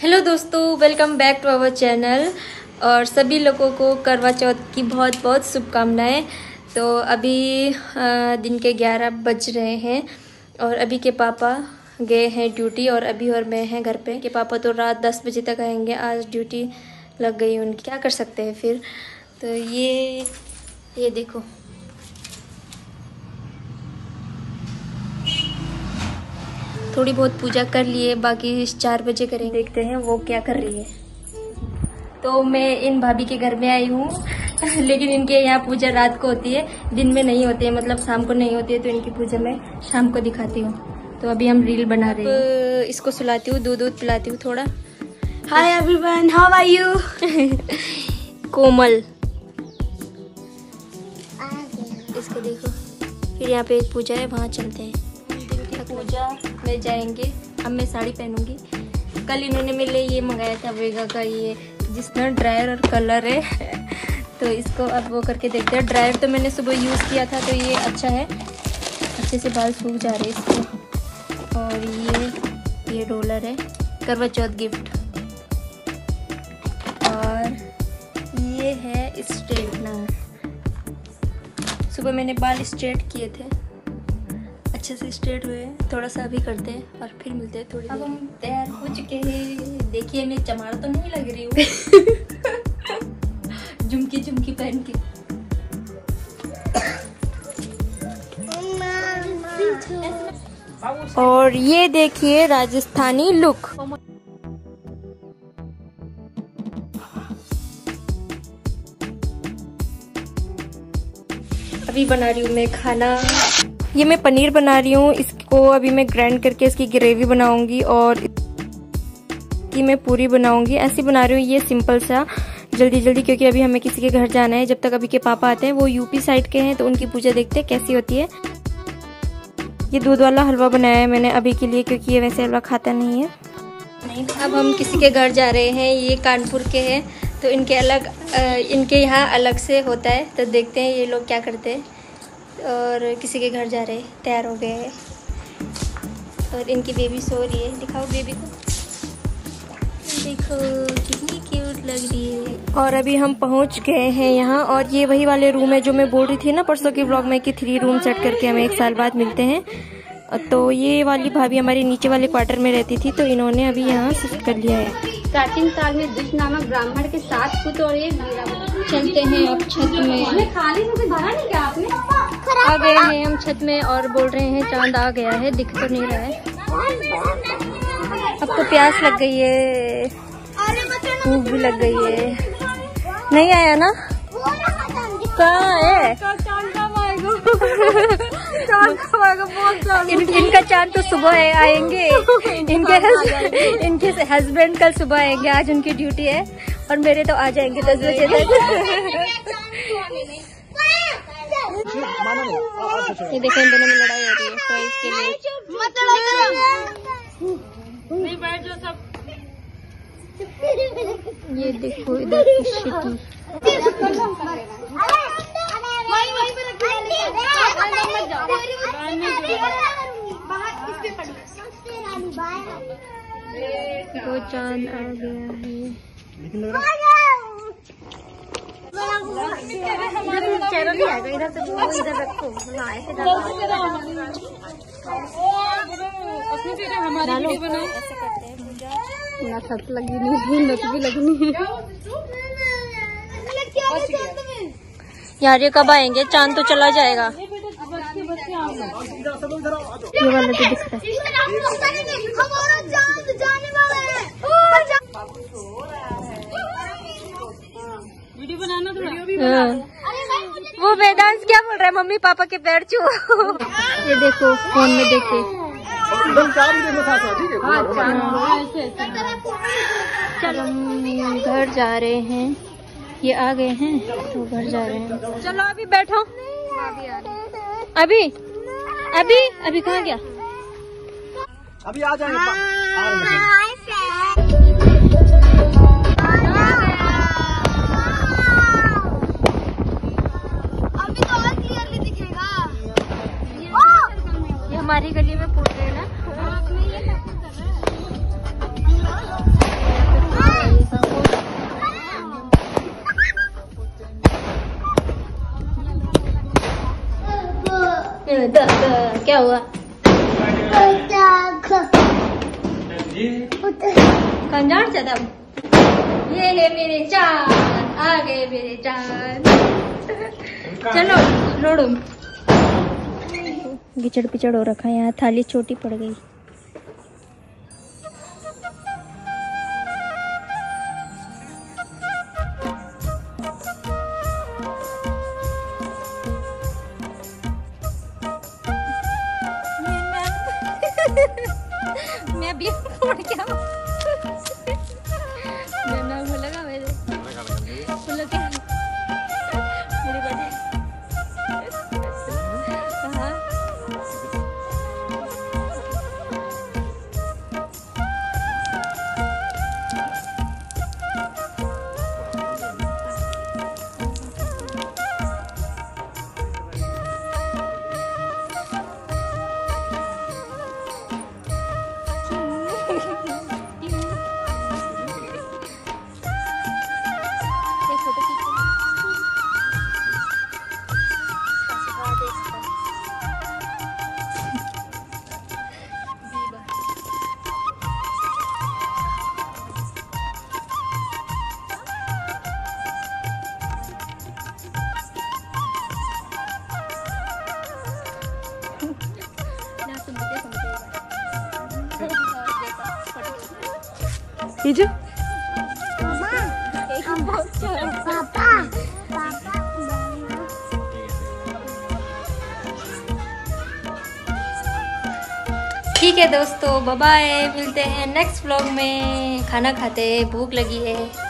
Hello दोस्तों. Welcome back to our channel और सभी लोगों को करवा चौथ की बहुत बहुत शुभकामनाएँ. तो अभी दिन के 11 बज रहे हैं और अभी के पापा गए हैं ड्यूटी और अभी और मैं हैं घर पे. के पापा तो रात 10 बजे तक आएँगे. आज ड्यूटी लग गई उनकी. क्या कर सकते हैं फिर? तो ये ये देखो. थोड़ी बहुत पूजा कर लिए बाकी चार बजे करेंगे। देखते हैं वो क्या कर रही है। तो मैं इन भाभी के घर में आई हूँ लेकिन इनके यहाँ पूजा रात को होती है दिन में नहीं होती है मतलब शाम को नहीं होती है तो इनकी पूजा मैं शाम को दिखाती हूँ। तो अभी हम रील बना रहे हैं। इसको सुलाती हूँ दूध दूध पिलाती हूँ थोड़ा। Hi everyone how are you Komal. इसको देखो फिर यहाँ पे एक पूजा है वहाँ चलते हैं। पूजा में जाएँगे। अब मैं साड़ी पहनूँगी। कल इन्होंने मेरे लिए ये मंगाया था वेगा का ये जिसमें ड्रायर और कलर है। तो इसको अब वो करके देखते हैं। ड्रायर तो मैंने सुबह यूज़ किया था तो ये अच्छा है। अच्छे से बाल सूख जा रहे इसको। और ये ये रोलर है। करवा चौथ गिफ्ट और ये है स्ट्रेटनर सुबह मैंने बाल स्ट्रेट किए थे। अच्छे से स्ट्रेट हुए थोड़ा सा अभी करते हैं और फिर मिलते हैं थोड़ी अब हम तैयार हो चुके हैं। देखिए मैं चमार तो नहीं लग रही हूँ। झुमकी झुमकी पहन के। और ये देखिए राजस्थानी लुक अभी बना रही हूँ मैं खाना। ये मैं पनीर बना रही हूँ। इसको अभी मैं ग्राइंड करके इसकी ग्रेवी बनाऊँगी और की मैं पूरी बनाऊँगी। ऐसी बना रही हूँ ये सिंपल सा। जल्दी जल्दी, क्योंकि अभी हमें किसी के घर जाना है। जब तक अभी के पापा आते हैं, वो यूपी साइड के हैं तो उनकी पूजा देखते हैं कैसी होती है। ये दूध वाला हलवा बनाया है मैंने अभी के लिए, क्योंकि ये वैसे हलवा खाता नहीं है। नहीं, अब हम किसी के घर जा रहे हैं। ये कानपुर के हैं तो इनके अलग इनके यहाँ अलग से होता है। तो देखते हैं ये लोग क्या करते हैं। और किसी के घर जा रहे तैयार हो गए हैं। और इनकी बेबी सो रही है। दिखाओ बेबी को। देखो कितनी क्यूट लग रही है। और अभी हम पहुँच गए हैं यहाँ और ये वही वाले रूम है जो मैं बोल रही थी ना परसों के ब्लॉग में कि थ्री रूम सेट करके हमें एक साल बाद मिलते हैं। तो ये वाली भाभी हमारी नीचे वाले क्वार्टर में रहती थी तो इन्होंने अभी यहाँ शिफ्ट कर लिया है। प्राचीन काल में दुष्ट नामक ब्राह्मण के सात पुत्र और एक चलते हैं अब छत में। खाली भरा नहीं क्या? आ गए हैं हम छत में और बोल रहे हैं चाँद आ गया है दिख तो नहीं रहा है। अब तो प्यास लग गई है। भूख भी लग गई है। नहीं आया ना? कहाँ है? इन, इनका चाँद तो सुबह आएँगे। इनके इनके हस्बैंड कल सुबह आएँगे। आज उनकी ड्यूटी है और मेरे तो आ जाएँगे दस बजे तक। ये देखो इन दोनों में लड़ाई हो रही है तो इसके लिए ये देखो इधर वो चाँद आ गया है इधर से इधर रखो ना छत लगी नहीं भी लगनी यार ये कब आएँगे? चाँद तो चला जाएगा। ये वाला तो दिख रहा वो वेदांश क्या बोल रहा है? मम्मी पापा के पैर छू। ये देखो फ़ोन में देखे चलो घर जा रहे हैं। ये आ गए हैं तो घर जा रहे हैं। चलो अभी बैठो। अभी अभी अभी कहाँ गया? अभी आ जाएँगे। हमारी गली में पूछ रहे ना क्या हुआ? खंजान से ये है मेरे चाँद आ गए मेरे चाँद। चलो लोड़ो। गिचड़ पिचड़ हो रखा है यहाँ थाली छोटी पड़ गई। कीजिए ठीक है दोस्तों बाय मिलते हैं नेक्स्ट व्लॉग में। खाना खाते, भूख लगी है।